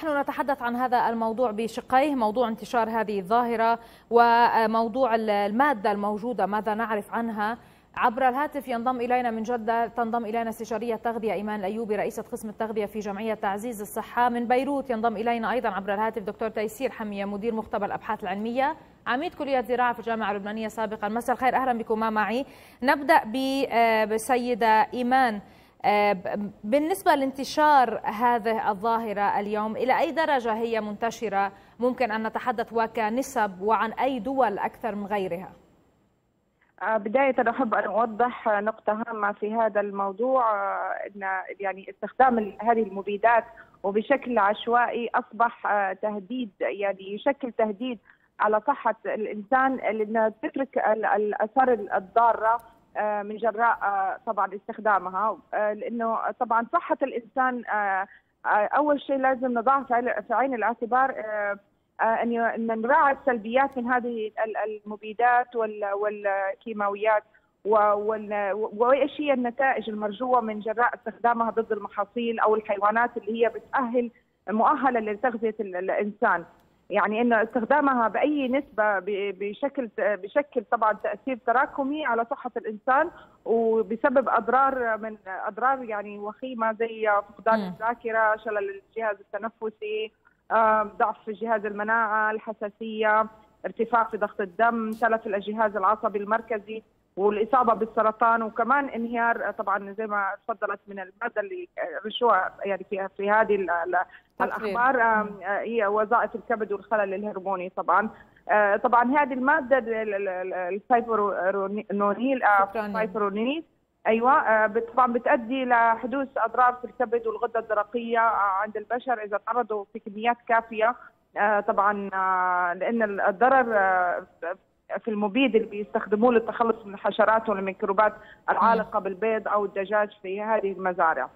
نحن نتحدث عن هذا الموضوع بشقيه موضوع انتشار هذه الظاهرة وموضوع المادة الموجودة ماذا نعرف عنها. عبر الهاتف ينضم إلينا من جدة تنضم إلينا استشارية تغذية إيمان الأيوبي رئيسة قسم التغذية في جمعية تعزيز الصحة من بيروت. ينضم إلينا أيضا عبر الهاتف دكتور تيسير حمية مدير مختبر الأبحاث العلمية. عميد كلية زراعة في الجامعة اللبنانية سابقا. مساء الخير أهلا بكم معي. نبدأ بسيدة إيمان. آه، بالنسبة لانتشار هذه الظاهرة اليوم إلى أي درجة هي منتشرة؟ ممكن أن نتحدث وكنسب وعن أي دول أكثر من غيرها. آه، بداية أحب أن أوضح نقطة هامة في هذا الموضوع آه، أن يعني استخدام هذه المبيدات وبشكل عشوائي أصبح تهديد يعني يشكل تهديد على صحة الإنسان لأنها تترك الآثار الضارة آه، من جراء آه، طبعا استخدامها آه، لأنه طبعا صحة الإنسان أول شيء لازم نضعها في عين الاعتبار أن نراعي السلبيات من هذه المبيدات والكيماويات وايش هي النتائج المرجوة من جراء استخدامها ضد المحاصيل أو الحيوانات اللي هي بتأهل مؤهلة لتغذية الإنسان. يعني إنه استخدامها بأي نسبة بشكل بشكل طبعا تأثير تراكمي على صحة الإنسان وبسبب أضرار من أضرار يعني وخيمة زي فقدان الذاكرة، شلل الجهاز التنفسي، ضعف في جهاز المناعة، الحساسية، ارتفاع في ضغط الدم، تلف الجهاز العصبي المركزي، والإصابة بالسرطان وكمان انهيار طبعا زي ما تفضلت من الماده اللي رشوها يعني في في هذه الأخبار هي وظائف الكبد والخلل الهرموني طبعا. طبعا هذه المادة الفايبرونيل. الفايبرونيل أيوه طبعا بتؤدي لحدوث أضرار في الكبد والغدة الدرقية عند البشر إذا تعرضوا في كميات كافية. طبعا لأن الضرر في المبيد اللي بيستخدموه للتخلص من الحشرات والميكروبات العالقة بالبيض أو الدجاج في هذه المزارع.